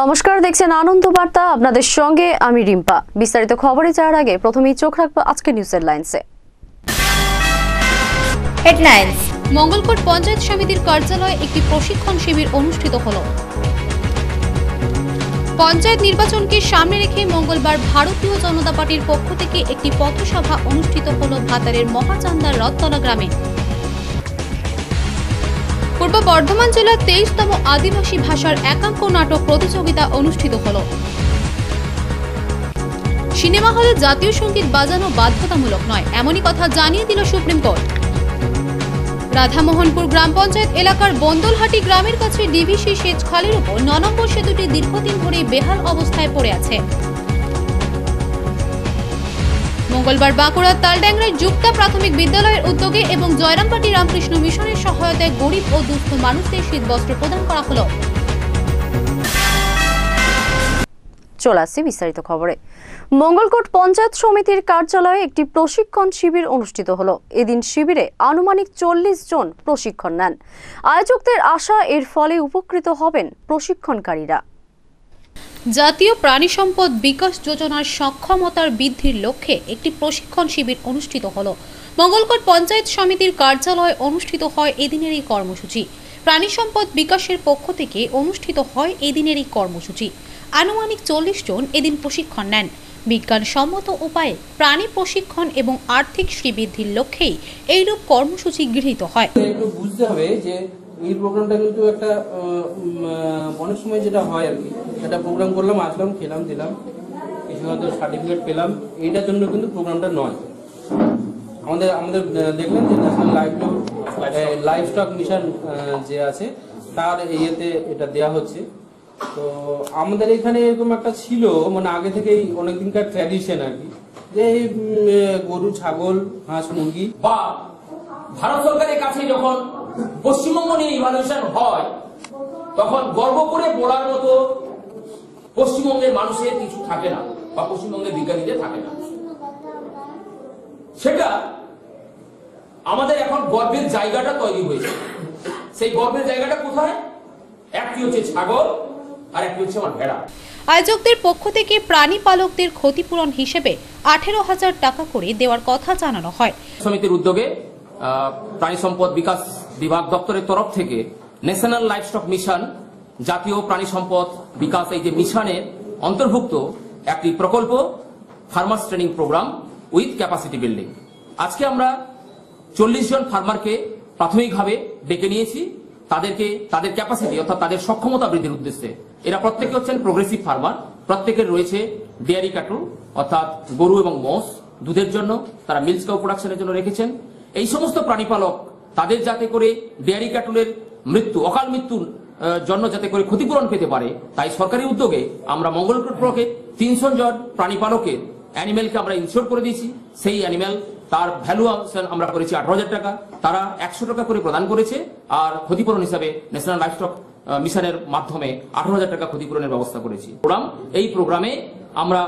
নমস্কার, দেখছেন আনন্দ বার্তা। আপনাদের সঙ্গে আমি রিম্পা। বিস্তারিত খবরে যাওয়ার আগে প্রথমেই চোখ রাখব আজকের নিউজের লাইন্সে হেডলাইন্স মঙ্গলকোট পঞ্চায়েত সমিতির কার্যালয়ে একটি প্রশিক্ষণ শিবির অনুষ্ঠিত হলো। পঞ্চায়েত নির্বাচনকে সামনে রেখে মঙ্গলবার ভারতীয় জনতা পার্টির পক্ষ থেকে একটি পথসভা অনুষ্ঠিত হলো ভাতারের মহাচান্দার রথতলা গ্রামে। পূর্ব বর্ধমান জেলার তেইশতম আদিবাসী ভাষার একাঙ্ক নাটক প্রতিযোগিতা অনুষ্ঠিত হলো। সিনেমা হলে জাতীয় সংগীত বাজানো বাধ্যতামূলক নয়, এমনই কথা জানিয়ে দিল সুপ্রিম কোর্ট। রাধামোহনপুর গ্রাম পঞ্চায়েত এলাকার বন্দলহাটি গ্রামের কাছে ডিভিসি সেচ খালের উপর ন নম্বর সেতুটি দীর্ঘদিন ধরে বেহাল অবস্থায় পড়ে আছে। মঙ্গলবার বাঁকুড়ার তালড্যাংরায় যুক্তা প্রাথমিক বিদ্যালয়ের উদ্যোগে এবং জয়রামবাটি রামকৃষ্ণ মিশনের সহায়তায় গরিব ও দুস্থ মানুষদের শীত শীতবস্ত্র প্রদান করা হলো। বিস্তারিত খবরে। মঙ্গলকোট পঞ্চায়েত সমিতির কার্যালয়ে একটি প্রশিক্ষণ শিবির অনুষ্ঠিত হলো। এদিন শিবিরে আনুমানিক চল্লিশ জন প্রশিক্ষণ নেন। আয়োজকদের আশা এর ফলে উপকৃত হবেন প্রশিক্ষণকারীরা। জাতীয় প্রাণী সম্পদ বিকাশ যোজনার সক্ষমতার বৃদ্ধির লক্ষ্যে একটি প্রশিক্ষণ শিবির অনুষ্ঠিত হলো। মঙ্গলকোট পঞ্চায়েত সমিতির কার্যালয়ে অনুষ্ঠিত হয় এদিনের এই কর্মসূচি। প্রাণী সম্পদ বিকাশের পক্ষ থেকে অনুষ্ঠিত হয় এদিনের এই কর্মসূচি। আনুমানিক চল্লিশ জন এদিন প্রশিক্ষণ নেন। বিজ্ঞানসম্মত উপায়ে প্রাণী প্রশিক্ষণ এবং আর্থিক শ্রীবৃদ্ধির লক্ষ্যেই এইরূপ কর্মসূচি গৃহীত হয়। বুঝতে হবে যে এই প্রোগ্রামটা কিন্তু একটা অনেক সময় যেটা হয় আর কি। একটা প্রোগ্রাম করলাম, আসলাম, খেলাম, দিলাম। কিছু হয়তো সার্টিফিকেট পেলাম। এইটার জন্য কিন্তু প্রোগ্রামটা নয়। আমাদের আমাদের দেখলেন যে national life livestock mission যে আছে, তার ইয়েতে এটা দেয়া হচ্ছে। তো আমাদের এখানে এরকম একটা ছিল মানে আগে থেকেই অনেকদিনকার ট্র্যাডিশন আর কি। যে গরু, ছাগল, হাঁস, মুরগি। বা, ভারত সরকারের কাছে যখন পশ্চিমবঙ্গ নিয়ে ইভালুয়েশন হয় তখন গর্ব করে বলার মতো পশ্চিমবঙ্গের মানুষের কিছু থাকে না বা পশ্চিমবঙ্গের বিজ্ঞানীদের থাকে না। সেটা আমাদের এখন গর্বের জায়গাটা তৈরি হয়েছে। সেই গর্বের জায়গাটা কোথায়? একটি হচ্ছে ছাগল আর একটি হচ্ছে আমার ভেড়া। আয়োজকদের পক্ষ থেকে প্রাণী পালকদের ক্ষতিপূরণ হিসেবে আঠেরো হাজার টাকা করে দেওয়ার কথা জানানো হয়। সমিতির উদ্যোগে প্রাণী সম্পদ বিকাশ বিভাগ দপ্তরের তরফ থেকে ন্যাশনাল লাইফস্টক মিশন জাতীয় প্রাণী সম্পদ বিকাশ, এই যে মিশনের অন্তর্ভুক্ত একটি প্রকল্প farmers training programme with capacity building আজকে আমরা চল্লিশ জন ফার্মারকে প্রাথমিকভাবে ডেকে নিয়েছি। তাদেরকে, তাদের ক্যাপাসিটি অর্থাৎ তাদের সক্ষমতা বৃদ্ধির উদ্দেশ্যে। এরা প্রত্যেকে হচ্ছেন প্রোগ্রেসিভ ফার্মার প্রত্যেকের রয়েছে ডেয়ারি ক্যাটল অর্থাৎ গরু এবং মোষ। দুধের জন্য তারা মিল্ক কাউ প্রোডাকশনের জন্য রেখেছেন। এই সমস্ত প্রাণীপালক তাদের যাতে করে ডেয়ারি ক্যাটলের মৃত্যু, অকাল মৃত্যুর জন্য যাতে করে ক্ষতিপূরণ পেতে পারে, তাই সরকারি উদ্যোগে আমরা মঙ্গলকোট ব্লকে তিনশো জন প্রাণীপালকের অ্যানিমেলকে আমরা ইনশোর করে দিয়েছি। সেই অ্যানিমেল, তার ভ্যালু আমরা করেছি আঠারো হাজার টাকা। তারা একশো টাকা করে প্রদান করেছে আর ক্ষতিপূরণ হিসাবে ন্যাশনাল লাইফস্টক মিশনের মাধ্যমে আঠারো হাজার টাকা ক্ষতিপূরণের ব্যবস্থা করেছি। প্রোগ্রাম এই প্রোগ্রামে আমরা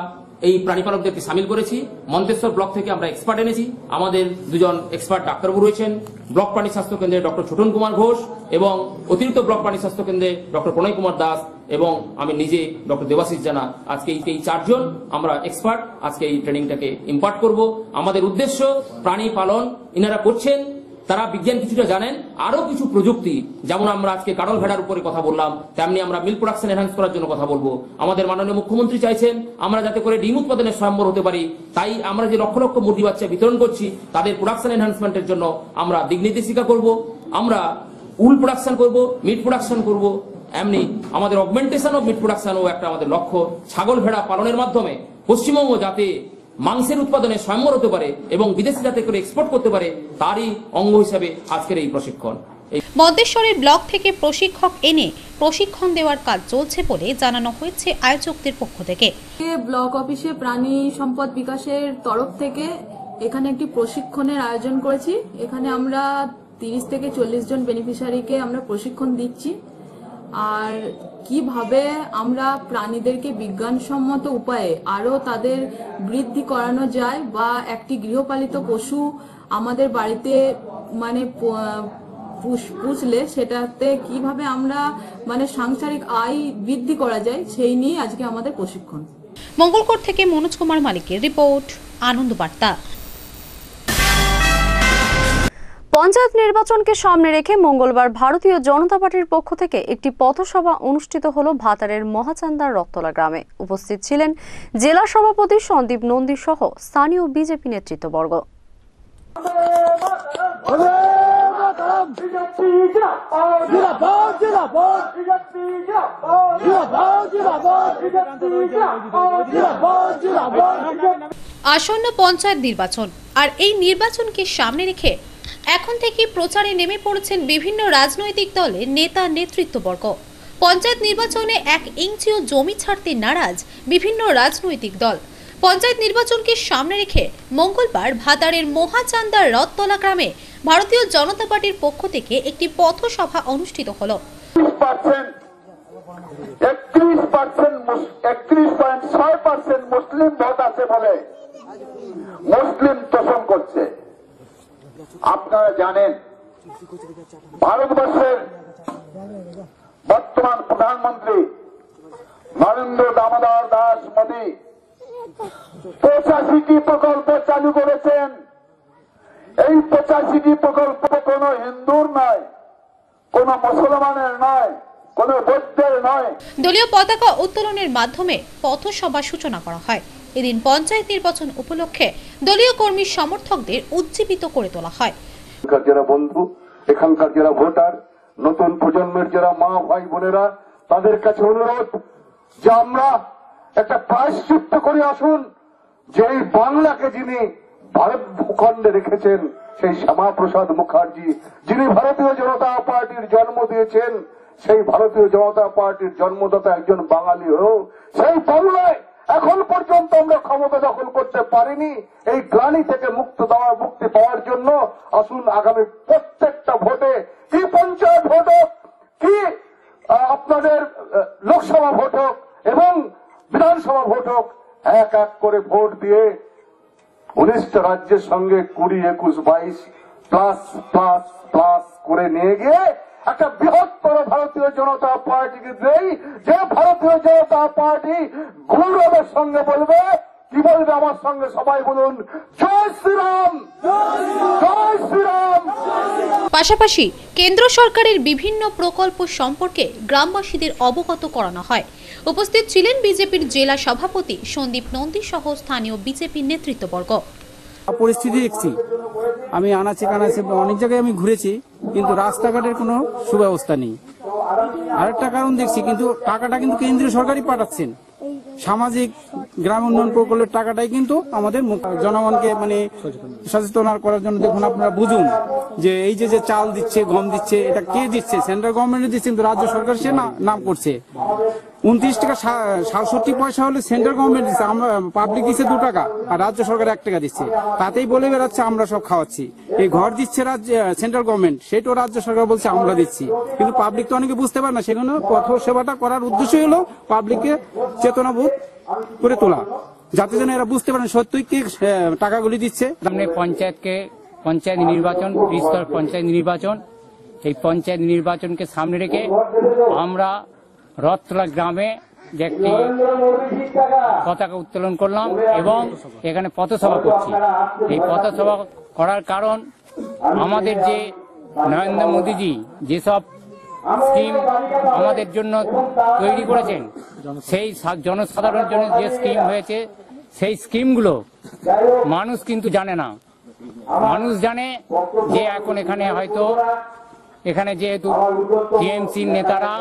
এই প্রাণীপালকদেরকে সামিল করেছি। মন্তেশ্বর ব্লক থেকে আমরা এক্সপার্ট এনেছি। আমাদের দুজন এক্সপার্ট ডাক্তারবাবু রয়েছেন। ব্লক প্রাণী স্বাস্থ্য কেন্দ্রে ডক্টর ছোটন কুমার ঘোষ এবং অতিরিক্ত ব্লক প্রাণী স্বাস্থ্য কেন্দ্রে ডক্টর প্রণয় কুমার দাস এবং আমি নিজে ডক্টর দেবাশিস জানা। আজকে এই চারজন আমরা এক্সপার্ট আজকে এই ট্রেনিংটাকে ইম্পার্ট করব। আমাদের উদ্দেশ্য প্রাণী পালন। ইনারা করছেন তারা বিজ্ঞান কিছুটা জানেন আরও কিছু প্রযুক্তি, যেমন আমরা আজকে কারল ভেড়ার উপরে কথা বললাম, তেমনি আমরা মিল প্রোডাকশন এনহান্স করার জন্য কথা বলব। আমাদের মাননীয় মুখ্যমন্ত্রী চাইছেন আমরা যাতে করে ডিম উৎপাদনের স্বয়ম্বর হতে পারি। তাই আমরা যে লক্ষ লক্ষ মুরগি বাচ্চা বিতরণ করছি, তাদের প্রোডাকশন এনহান্সমেন্টের জন্য আমরা দিক নির্দেশিকা করব। আমরা উল প্রোডাকশন করব, মিট প্রোডাকশন করব। এমনি আমাদের অগমেন্টেশন অফ মিট প্রোডাকশনও একটা আমাদের লক্ষ্য। ছাগল ভেড়া পালনের মাধ্যমে পশ্চিমবঙ্গ যাতে মাংসের উৎপাদনে স্বয়ম্বর হতে পারে এবং বিদেশে যাতে করে এক্সপোর্ট করতে পারে তারই অঙ্গ হিসাবে আজকের এই প্রশিক্ষণ। এই ব্লক থেকে প্রশিক্ষক এনে প্রশিক্ষণ দেওয়ার কাজ চলছে বলে জানানো হয়েছে আয়োজকদের পক্ষ থেকে। ব্লক অফিসে প্রাণী সম্পদ বিকাশের তরফ থেকে এখানে একটি প্রশিক্ষণের আয়োজন করেছি। এখানে আমরা তিরিশ থেকে চল্লিশ জন বেনিফিশিয়ারিকে আমরা প্রশিক্ষণ দিচ্ছি। আর কীভাবে আমরা প্রাণীদেরকে বিজ্ঞানসম্মত উপায়ে আরও তাদের বৃদ্ধি করানো যায় বা একটি গৃহপালিত পশু আমাদের বাড়িতে মানে পুষলে সেটাতে কীভাবে আমরা মানে সাংসারিক আয় বৃদ্ধি করা যায় সেই নিয়ে আজকে আমাদের প্রশিক্ষণ। মঙ্গলকোট থেকে মনোজ কুমার মালিকের রিপোর্ট, আনন্দ বার্তা। পঞ্চায়েত নির্বাচনকে সামনে রেখে মঙ্গলবার ভারতীয় জনতা পার্টির পক্ষ থেকে একটি পথসভা অনুষ্ঠিত হল ভাতারের মহাচান্দার রক্তলা গ্রামে। উপস্থিত ছিলেন জেলা সভাপতি সন্দীপ নন্দী সহ স্থানীয় বিজেপি নেতৃত্ববর্গ। আসন্ন পঞ্চায়েত নির্বাচন আর এই নির্বাচনকে সামনে রেখে এখন থেকে প্রচারে নেমে পড়েছেন বিভিন্ন রাজনৈতিক দলের নেতা নেতৃত্ববর্গ। পঞ্চায়েত নির্বাচনে এক ইঞ্চিও জমি ছাড়তে নারাজ বিভিন্ন রাজনৈতিক দল। পঞ্চায়েত নির্বাচনকে সামনে রেখে মঙ্গলবার ভাতারের মহাচান্দার রথতলা গ্রামে ভারতীয় জনতা পার্টির পক্ষ থেকে একটি পথসভা অনুষ্ঠিত হলো। মুসলিম ভোট আছে বলে মুসলিম তোষণ করছে। আপনারা জানেন, ভারতবর্ষের বর্তমান প্রধানমন্ত্রী নরেন্দ্র দামোদর দাস মোদী পঁচাশিটি প্রকল্প চালু করেছেন। এই পঁচাশিটি প্রকল্প কোন হিন্দুর নয়, কোন মুসলমানের নয়, কোন বৌদ্ধের নয়। দলীয় পতাকা উত্তোলনের মাধ্যমে পথসভা সূচনা করা হয়। এদিন পঞ্চায়েত নির্বাচন উপলক্ষে দলীয় কর্মী সমর্থকদের উজ্জীবিত করে তোলা হয়। যারা বন্ধু, এখানকার যারা ভোটার, নতুন প্রজন্মের যারা মা, ভাই, বোনেরা, তাদের কাছে অনুরোধ যে আমরা একটা প্রায়শ্চিত্ত করে আসুন, যে এই বাংলাকে যিনি ভারত ভূখণ্ডে রেখেছেন, সেই শ্যামাপ্রসাদ মুখার্জি, যিনি ভারতীয় জনতা পার্টির জন্ম দিয়েছেন, সেই ভারতীয় জনতা পার্টির জন্মদাতা একজন বাঙালি হয়েও, সেই বাংলায় এখন আমরা ক্ষমতা দখল করতে পারিনি, এই গ্লানি থেকে মুক্ত দেওয়া, মুক্তি পাওয়ার জন্য আসুন আগামী প্রত্যেকটা ভোটে কি পঞ্চায়েত ভোট হোক, কি আপনাদের লোকসভা ভোট হোক এবং বিধানসভা ভোট হোক, এক এক করে ভোট দিয়ে উনিশটা রাজ্যের সঙ্গে কুড়ি, একুশ, বাইশ প্লাস প্লাস প্লাস করে নিয়ে গিয়ে একটা বৃহত্তর ভারতীয় জনতা পার্টিকে দেই যে ভারতীয় জনতা পার্টি গৌরবের সঙ্গে বলবে, কি বলবে আমার সঙ্গে সবাই বলুন? জয় শ্রীরাম! জয় শ্রীরাম! পাশাপাশি কেন্দ্র সরকারের বিভিন্ন প্রকল্প সম্পর্কে গ্রামবাসীদের অবগত করানো হয়। উপস্থিত ছিলেন বিজেপির জেলা সভাপতি সন্দীপ নন্দী সহ স্থানীয় বিজেপি নেতৃত্ববর্গ। পরিস্থিতি দেখছি। আমি আনাচে কানাচে অনেক জায়গায় আমি ঘুরেছি, কিন্তু রাস্তাঘাটের কোনো সুব্যবস্থা নেই। আরেকটা কারণ দেখছি, কিন্তু টাকাটা কিন্তু কেন্দ্রীয় সরকারই পাঠাচ্ছেন। সামাজিক, গ্রাম উন্নয়ন প্রকল্পের টাকাটাই কিন্তু আমাদের জনগণকে মানে সচেতন করার জন্য দেখুন আপনারা বুঝুন যে এই যে যে চাল দিচ্ছে, গম দিচ্ছে, এটা কে দিচ্ছে? সেন্ট্রাল গভর্নমেন্ট দিচ্ছে, কিন্তু রাজ্য সরকার সে নাম করছে। উনত্রিশ টাকা সাতষট্টি পয়সা হলে সেন্ট্রাল গভর্নমেন্ট দিচ্ছে, আমরা পাবলিক দিচ্ছে দু টাকা, আর রাজ্য সরকার এক টাকা দিচ্ছে। তাতেই বলে বেড়াচ্ছে, আমরা সব খাওয়াচ্ছি। এই ঘর দিচ্ছে রাজ্য সেন্ট্রাল গভর্নমেন্ট, সেটাও রাজ্য সরকার বলছে, আমরা দিচ্ছি। কিন্তু পাবলিক তো অনেকে বুঝতে পারে না সেখানে পথ সেবাটা করার উদ্দেশ্যই হলো পাবলিককে চেতনাবোধ করে তোলা, যাতে যেন এরা বুঝতে পারেন সত্যই কি টাকাগুলি দিচ্ছে। সামনে পঞ্চায়েতকে, পঞ্চায়েত নির্বাচন স্তর পঞ্চায়েত নির্বাচন, এই পঞ্চায়েত নির্বাচনকে সামনে রেখে আমরা রথতলা গ্রামে যে একটি পতাকা উত্তোলন করলাম এবং এখানে পথসভা করছি। এই পথসভা করার কারণ আমাদের যে নরেন্দ্র মোদীজি যেসব স্কিম আমাদের জন্য তৈরি করেছেন, সেই জনসাধারণের জন্য যে স্কিম হয়েছে, সেই স্কিমগুলো মানুষ কিন্তু জানে না। মানুষ জানে যে এখন এখানে হয়তো এখানে যেহেতু টিএমসির নেতারা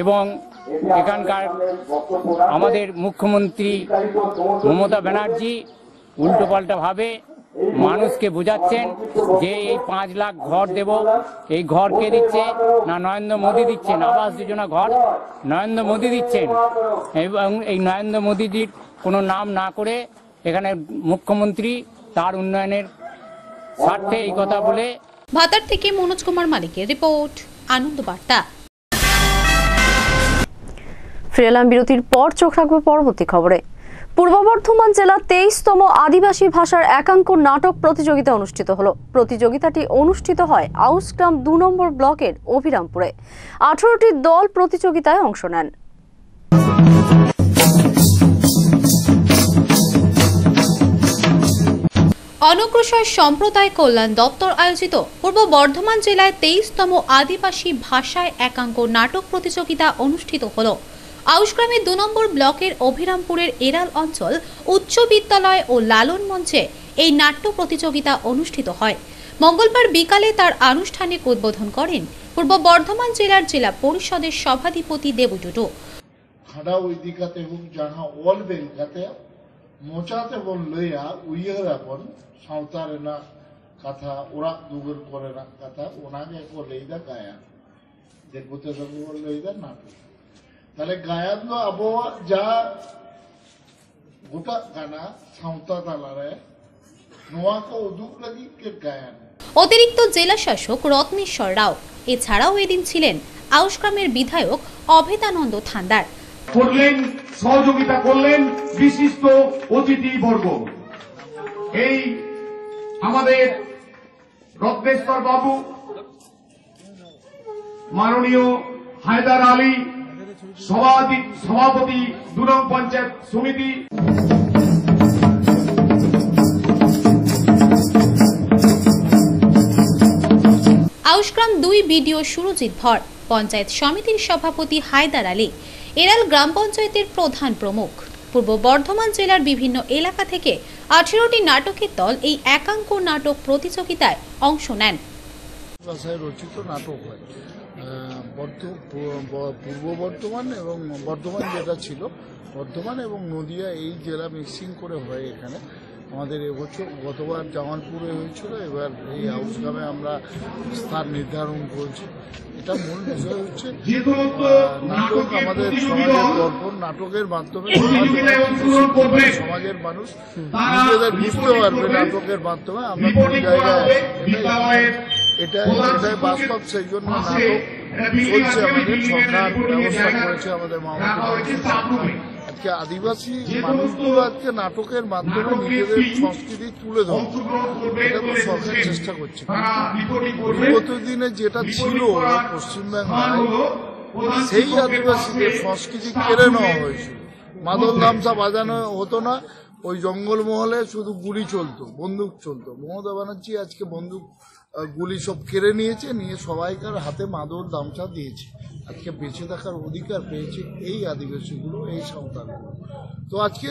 এবং এখানকার আমাদের মুখ্যমন্ত্রী মমতা ব্যানার্জি উল্টোপাল্টা ভাবে মানুষকে বোঝাচ্ছেন যে এই পাঁচ লাখ ঘর দেব। এই ঘর কে দিচ্ছে? না, নরেন্দ্র মোদী দিচ্ছেন। আবাস যোজনা ঘর নরেন্দ্র মোদী দিচ্ছেন। এবং এই নরেন্দ্র মোদীজির কোনো নাম না করে এখানে মুখ্যমন্ত্রী তার উন্নয়নের স্বার্থে এই কথা বলে ভাতার থেকে মনোজ কুমার মালিকের রিপোর্ট আনন্দ বার্তা ফিরে এলাম বিরতির পর, চোখ রাখবে পরবর্তী খবরে। পূর্ব বর্ধমান জেলার তেইশতম আদিবাসী ভাষার একাঙ্ক নাটক প্রতিযোগিতা অনুষ্ঠিত হলো। প্রতিযোগিতাটি অনুষ্ঠিত হয় আউসগ্রাম দু নম্বর ব্লকের অভিরামপুরে। আঠারোটি দল প্রতিযোগিতায় অংশ নেন। অনগ্রসর সম্প্রদায় কল্যাণ দপ্তর আয়োজিত পূর্ব বর্ধমান জেলায় তেইশতম আদিবাসী ভাষায় একাঙ্ক নাটক প্রতিযোগিতা অনুষ্ঠিত হল। আউশগ্রামের দু নম্বর ব্লকের অভিরামপুরের এরাল অঞ্চল উচ্চ বিদ্যালয় ও লালন মঞ্চে এই নাট্য প্রতিযোগিতা অনুষ্ঠিত হয়। মঙ্গলবার বিকালে তার আনুষ্ঠানিক উদ্বোধন করেন পূর্ব বর্ধমান জেলার জেলা পরিষদের সভাধিপতি দেবু মোচাতেবন লইয়া উইয়ে রাখুন সাঁওতার না কথা ওরা দুগুর করে না কথা ওনাকে করলেই দা গায়ান। যে গুতে সঙ্গে করলেই দা না তাহলে গায়ান তো আবহাওয়া যা গোটা গানা সাঁওতা তালারে নোয়াকে উদুক লাগি কে গায়ান। অতিরিক্ত জেলা শাসক রত্নেশ্বর রাও এছাড়াও এদিন ছিলেন আউসগ্রামের বিধায়ক অভেদানন্দ থান্দার সহযোগিতা করলেন বিশিষ্ট অতিথি বর্গ। এই আমাদের রত্নেশ্বর বাবু, মাননীয় হায়দার আলী, সভাপতি দুরং পঞ্চায়েত সমিতি। আউশগ্রাম দুই বিডিও সুরজিৎ ভর পঞ্চায়েত সমিতির সভাপতি হায়দার আলী এরাল গ্রাম পঞ্চায়েতের প্রধান প্রমুখ। পূর্ব বর্ধমান জেলার বিভিন্ন এলাকা থেকে আঠেরোটি নাটকের দল এই একাঙ্ক নাটক প্রতিযোগিতায় অংশ নেন। রচিত নাটক হয়। পূর্ব বর্ধমান এবং বর্ধমান যেটা ছিল, বর্ধমান এবং নদিয়া এই জেলা মিক্সিং করে হয় এখানে। আমাদের এবছর গতবার জামালপুরে হয়েছিল এবার এই হাউসগ্রামে আমরা স্থান নির্ধারণ করছি। এটা মূল বিষয় হচ্ছে নাটক আমাদের সমাজের দর্পণ নাটকের মাধ্যমে সমাজের মানুষ নিজেদের বুঝতে পারবে নাটকের মাধ্যমে আমরা কোন জায়গায় এটা এটাই বাস্তব সেই জন্য নাটক চলছে আমাদের সরকার ব্যবস্থা করেছে আমাদের মামাটি আজকে আদিবাসী মানুষগুলো আজকে নাটকের মাধ্যমে নিজেদের সংস্কৃতি তুলে ধরে। এটা তো সরকার চেষ্টা করছে। বিগত দিনে যেটা ছিল পশ্চিমবাংলায় সেই আদিবাসীদের সংস্কৃতি কেড়ে নেওয়া হয়েছিল। মাদল গামছা বাজানো হতো না। ওই জঙ্গলমহলে শুধু গুলি চলতো বন্দুক চলতো। মমতা ব্যানার্জি আজকে বন্দুক গুলি সব কেড়ে নিয়েছে, নিয়ে সবাইকার হাতে মাদল গামছা দিয়েছে। আজকে বেঁচে থাকার অধিকার পেয়েছে এই আদিবাসীগুলো, এই সাঁওতালগুলো তো আজকে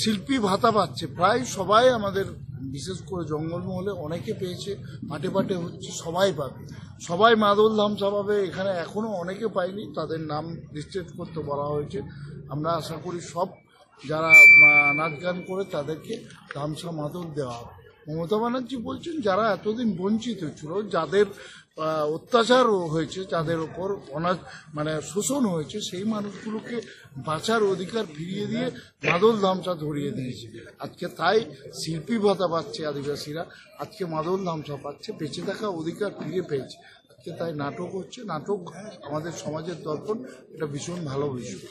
শিল্পী ভাতা পাচ্ছে। প্রায় সবাই আমাদের, বিশেষ করে জঙ্গলমহলে অনেকে পেয়েছে, পাটে পাটে হচ্ছে, সবাই পাবে। সবাই মাদল ধামসা পাবে, এখানে এখনও অনেকে পায়নি, তাদের নাম লিস্টেড করতে বলা হয়েছে। আমরা আশা করি সব যারা নাচ গান করে তাদেরকে ধামসা মাদল দেওয়া হবে। মমতা ব্যানার্জি বলছেন, যারা এতদিন বঞ্চিত ছিল, যাদের অত্যাচার হয়েছে, যাদের ওপর অনাজ মানে শোষণ হয়েছে, সেই মানুষগুলোকে বাঁচার অধিকার ফিরিয়ে দিয়ে মাদল ধামসা ধরিয়ে দিয়েছে। আজকে তাই শিল্পী ভাতা পাচ্ছে আদিবাসীরা, আজকে মাদল ধামসা পাচ্ছে, বেঁচে থাকা অধিকার ফিরে পেয়েছে। আজকে তাই নাটক হচ্ছে, নাটক আমাদের সমাজের দর্পণ, এটা ভীষণ ভালো বিষয়।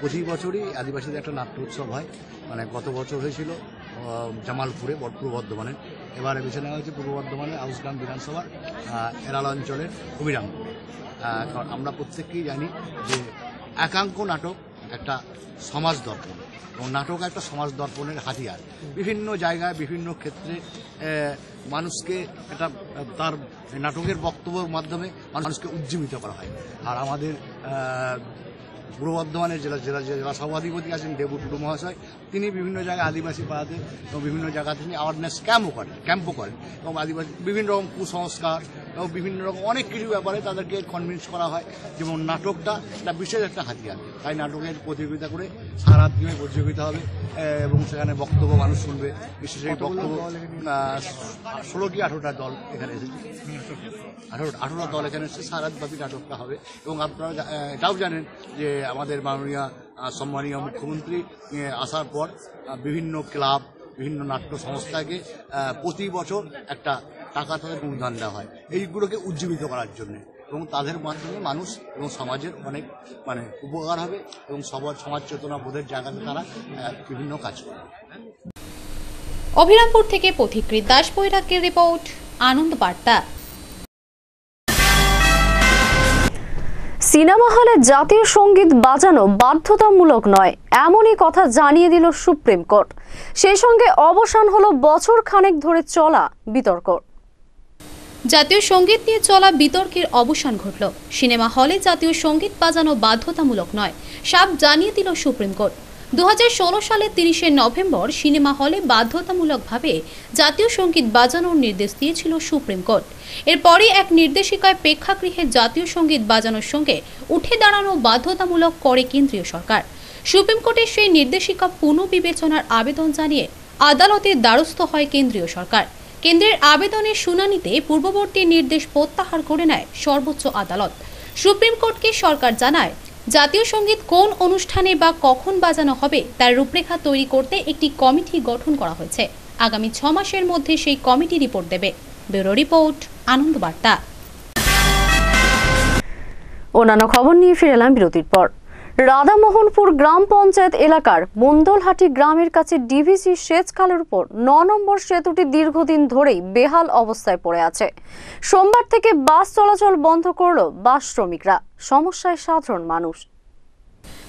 প্রতি বছরই আদিবাসীদের একটা নাট্য উৎসব হয়। মানে গত বছর হয়েছিল জামালপুরে পূর্ব বর্ধমানে। এবারে বেছে নেওয়া হয়েছে পূর্ব বর্ধমানের আউসগ্রাম বিধানসভার এরাল অঞ্চলের অবিরামপুর কারণ আমরা প্রত্যেককেই জানি যে একাঙ্ক নাটক একটা সমাজ দর্পণ। এবং নাটক একটা সমাজ দর্পণের হাতিয়ার। বিভিন্ন জায়গায়, বিভিন্ন ক্ষেত্রে মানুষকে একটা, তার নাটকের বক্তব্যের মাধ্যমে মানুষকে উজ্জীবিত করা হয়। আর আমাদের পূর্ব বর্ধমানের জেলা জেলা জেলা সভাধিপতি আছেন দেবু টুডু মহাশয়। তিনি বিভিন্ন জায়গায় আদিবাসী পাড়াতে এবং বিভিন্ন জায়গাতে তিনি অ্যাওয়ারনেস ক্যাম্পও করেন ক্যাম্পও করেন। এবং আদিবাসী বিভিন্ন রকম কুসংস্কার এবং বিভিন্ন রকম অনেক কিছু ব্যাপারে তাদেরকে কনভিন্স করা হয়। যেমন নাটকটা, একটা বিশেষ একটা হাতিয়ার। তাই নাটকের প্রতিযোগিতা করে সারা দিনে প্রতিযোগিতা হবে এবং সেখানে বক্তব্য মানুষ শুনবে। বিশেষ এই বক্তব্য ষোলো কি আঠেরোটা দল এখানে এসেছে? আঠারো, আঠারোটা দল এখানে এসেছে। রাতব্যাপী নাটকটা হবে। এবং আপনারা এটাও জানেন যে আমাদের মাননীয় সম্মানীয় মুখ্যমন্ত্রী আসার পর বিভিন্ন ক্লাব, বিভিন্ন নাট্য সংস্থাকে প্রতি বছর একটা টাকা তাদের অনুদান দেওয়া হয়। এইগুলোকে উজ্জীবিত করার জন্য এবং তাদের মাধ্যমে মানুষ এবং সমাজের অনেক মানে উপকার হবে এবং সবার সমাজ চেতনা বোধের জায়গাতে তারা বিভিন্ন কাজ করবে। অভিরামপুর থেকে পথিকৃত দাস বৈরাগ্যের রিপোর্ট, আনন্দ বার্তা। সিনেমা হলে জাতীয় সংগীত বাজানো বাধ্যতামূলক নয়, এমনই কথা জানিয়ে দিল সুপ্রিম কোর্ট। সেই সঙ্গে অবসান হলো বছর খানেক ধরে চলা বিতর্ক। জাতীয় সংগীত নিয়ে চলা বিতর্কের অবসান ঘটল। সিনেমা হলে জাতীয় সংগীত বাজানো বাধ্যতামূলক নয় সাপ জানিয়ে দিল সুপ্রিম কোর্ট। দু সালের তিরিশে নভেম্বর সিনেমা হলে বাধ্যতামূলকভাবে জাতীয় সংগীত বাজানোর নির্দেশ দিয়েছিল সুপ্রিম কোর্ট। এরপরই এক নির্দেশিকায় প্রেক্ষাগৃহে জাতীয় সংগীত বাজানোর সঙ্গে উঠে দাঁড়ানো বাধ্যতামূলক করে কেন্দ্রীয় সরকার। সুপ্রিম কোর্টের সেই নির্দেশিকা পুনঃবিবেচনার আবেদন জানিয়ে আদালতের দ্বারস্থ হয় কেন্দ্রীয় সরকার। কেন্দ্রের আবেদনের শুনানিতে পূর্ববর্তী নির্দেশ প্রত্যাহার করে নেয় সর্বোচ্চ আদালত। সুপ্রিম কোর্টকে সরকার জানায় জাতীয় সংগীত কোন অনুষ্ঠানে বা কখন বাজানো হবে তার রূপরেখা তৈরি করতে একটি কমিটি গঠন করা হয়েছে। আগামী ছ মাসের মধ্যে সেই কমিটি রিপোর্ট দেবে। ব্যুরো রিপোর্ট আনন্দ বার্তা অন্যান্য খবর নিয়ে ফিরে এলাম বিরতির পর। রাধামোহনপুর গ্রাম পঞ্চায়েত এলাকার মন্দলহাটি গ্রামের কাছে ডিভিসি সেচ খালের উপর ন নম্বর সেতুটি দীর্ঘদিন ধরেই বেহাল অবস্থায় পড়ে আছে। সোমবার থেকে বাস চলাচল বন্ধ করল বাস শ্রমিকরা। সমস্যায় সাধারণ মানুষ।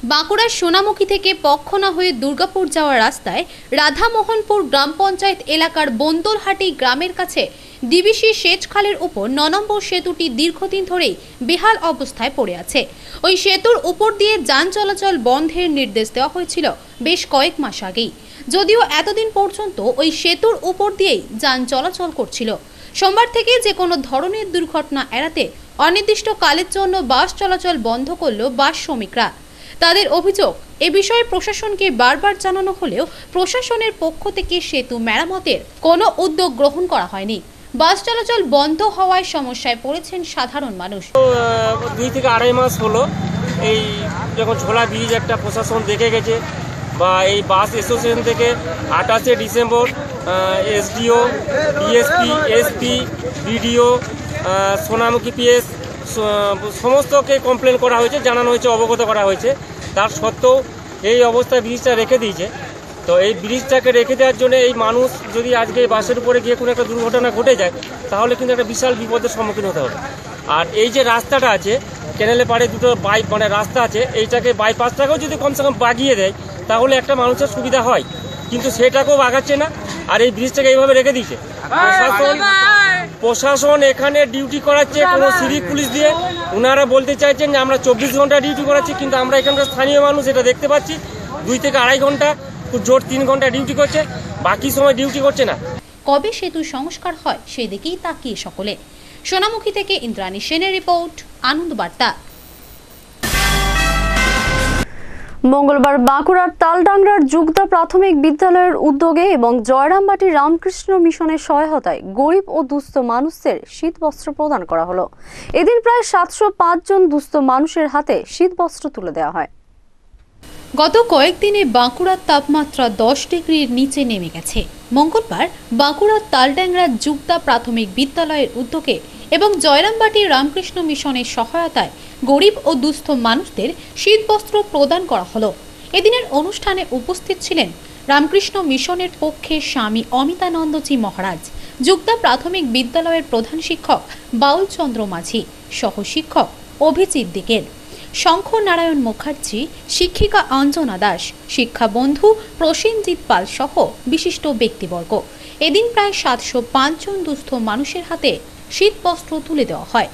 বাঁকুড়ার সোনামুখী থেকে পক্ষনা হয়ে দুর্গাপুর যাওয়ার রাস্তায় রাধামোহনপুর গ্রাম পঞ্চায়েত এলাকার বন্দলহাটি গ্রামের কাছে ডিবিসি সেচ খালের উপর ন নম্বর সেতুটি দীর্ঘদিন ধরেই বেহাল অবস্থায় পড়ে আছে। ওই সেতুর উপর দিয়ে যান চলাচল বন্ধের নির্দেশ দেওয়া হয়েছিল বেশ কয়েক মাস আগেই। যদিও এতদিন পর্যন্ত ওই সেতুর উপর দিয়েই যান চলাচল করছিল। সোমবার থেকে যে কোনো ধরনের দুর্ঘটনা এড়াতে অনির্দিষ্ট কালের জন্য বাস চলাচল বন্ধ করল বাস শ্রমিকরা। তাদের অভিযোগ, এ বিষয়ে প্রশাসনকে বারবার জানানো হলেও প্রশাসনের পক্ষ থেকে সেতু মেরামতের কোনো উদ্যোগ গ্রহণ করা হয়নি। বাস চলাচল বন্ধ হওয়ায় সমস্যায় পড়েছেন সাধারণ মানুষ। দুই থেকে আড়াই মাস হলো। এই যখন ঝোলা ব্রিজ একটা প্রশাসন দেখে গেছে বা এই বাস অ্যাসোসিয়েশন থেকে আঠাশে December SDO, DSP, SP, BDO Sonamukhi PS সমস্তকে complain করা হয়েছে, জানানো হয়েছে, অবগত করা হয়েছে। তার সত্ত্বেও এই অবস্থায় ব্রিজটা রেখে দিয়েছে। তো এই ব্রিজটাকে রেখে দেওয়ার জন্য এই মানুষ যদি আজকে বাসের উপরে গিয়ে কোনো একটা দুর্ঘটনা ঘটে যায়, তাহলে কিন্তু একটা বিশাল বিপদের সম্মুখীন হতে হবে। আর এই যে রাস্তাটা আছে ক্যানেলে পাড়ে দুটো বাইক মানে রাস্তা আছে, এইটাকে বাইপাসটাকেও যদি কমসে কম বাগিয়ে দেয়, তাহলে একটা মানুষের সুবিধা হয়। কিন্তু সেটাকেও বাগাচ্ছে না, আর এই ব্রিজটাকে এইভাবে রেখে দিয়েছে। প্রশাসন প্রশাসন এখানে ডিউটি করাচ্ছে কোনো সিভিক পুলিশ দিয়ে। ওনারা বলতে চাইছেন যে আমরা চব্বিশ ঘণ্টা ডিউটি করাচ্ছি, কিন্তু আমরা এখানকার স্থানীয় মানুষ, এটা দেখতে পাচ্ছি। দুই থেকে আড়াই ঘণ্টা খুব জোর তিন ঘণ্টা ডিউটি করছে বাকি সময় ডিউটি করছে না। কবে সেতু সংস্কার হয় সেদিকেই তাকিয়ে সকলে। সোনামুখী থেকে ইন্দ্রাণী সেনের রিপোর্ট আনন্দ বার্তা। মঙ্গলবার বাঁকুড়ার তালডাংরার যুগদা প্রাথমিক বিদ্যালয়ের উদ্যোগে এবং জয়রামবাটি রামকৃষ্ণ মিশনের সহায়তায় গরিব ও দুস্থ মানুষদের শীত বস্ত্র প্রদান করা হলো। এদিন প্রায় সাতশো পাঁচ জন দুস্থ মানুষের হাতে শীত বস্ত্র তুলে দেওয়া হয়। গত কয়েকদিনে বাঁকুড়ার তাপমাত্রা দশ ডিগ্রির নিচে নেমে গেছে। মঙ্গলবার বাঁকুড়ার তালড্যাংরা যুক্তা প্রাথমিক বিদ্যালয়ের উদ্যোগে এবং জয়রামবাটি রামকৃষ্ণ মিশনের সহায়তায় গরিব ও দুস্থ মানুষদের শীতবস্ত্র প্রদান করা হলো। এদিনের অনুষ্ঠানে উপস্থিত ছিলেন রামকৃষ্ণ মিশনের পক্ষে স্বামী অমিতানন্দজি মহারাজ যুক্তা প্রাথমিক বিদ্যালয়ের প্রধান শিক্ষক বাউলচন্দ্র মাঝি সহ শিক্ষক অভিজিৎ দিকের শঙ্খ নারায়ণ মুখার্জি, শিক্ষিকা অঞ্জনা দাস শিক্ষা বন্ধু প্রসেনজিৎ পাল সহ বিশিষ্ট ব্যক্তিবর্গ। এদিন প্রায় সাতশো পাঁচ জন দুস্থ মানুষের হাতে শীতবস্ত্র তুলে দেওয়া হয়।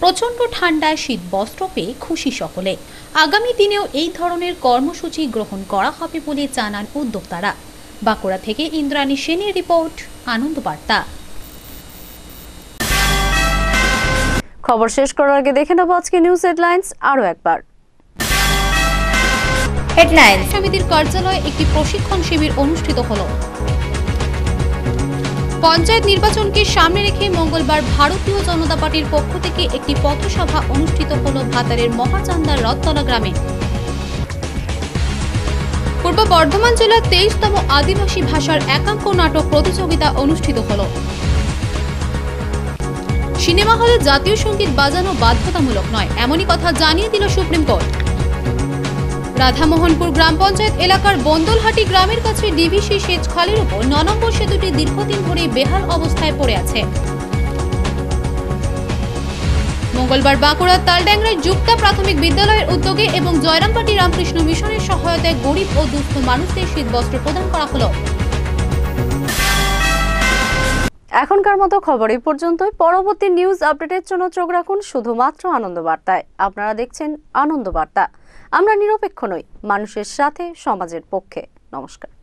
প্রচণ্ড ঠান্ডায় শীত বস্ত্র পেয়ে খুশি সকলে। আগামী দিনেও এই ধরনের কর্মসূচি গ্রহণ করা হবে বলে জানান উদ্যোক্তারা। বাঁকুড়া থেকে ইন্দ্রাণী সেনের রিপোর্ট আনন্দ বার্তা খবর শেষ করার আগে দেখে নেব আজকে নিউজ হেডলাইন্স আরও একবার। হেডলাইন্স। সমিতির কার্যালয়ে একটি প্রশিক্ষণ শিবির অনুষ্ঠিত হলো। পঞ্চায়েত নির্বাচনকে সামনে রেখে মঙ্গলবার ভারতীয় জনতা পার্টির পক্ষ থেকে একটি পথসভা অনুষ্ঠিত হল ভাতারের মহাচান্দার রথতলা গ্রামে। পূর্ব বর্ধমান জেলার তেইশতম আদিবাসী ভাষার একাঙ্ক নাটক প্রতিযোগিতা অনুষ্ঠিত হল। সিনেমা হলে জাতীয় সংগীত বাজানো বাধ্যতামূলক নয়, এমনই কথা জানিয়ে দিল সুপ্রিম কোর্ট। রাধামোহনপুর গ্রাম পঞ্চায়েত এলাকার বন্দলহাটি গ্রামের কাছে ডিভিসি সেচ খালের উপর ন নম্বর সেতুটি দীর্ঘদিন ধরে বেহাল অবস্থায় পড়ে আছে। মঙ্গলবার বাঁকুড়ার তালড্যাংরায় যুক্তা প্রাথমিক বিদ্যালয়ের উদ্যোগে এবং জয়রামপাটি রামকৃষ্ণ মিশনের সহায়তায় গরিব ও দুস্থ মানুষদের শীতবস্ত্র প্রদান করা হলো। এখনকার মতো খবর এই পর্যন্তই। পরবর্তী নিউজ আপডেটের জন্য চোখ রাখুন শুধুমাত্র আনন্দ বার্তায় আপনারা দেখছেন আনন্দ বার্তা আমরা নিরপেক্ষ নই মানুষের সাথে সমাজের পক্ষে। নমস্কার।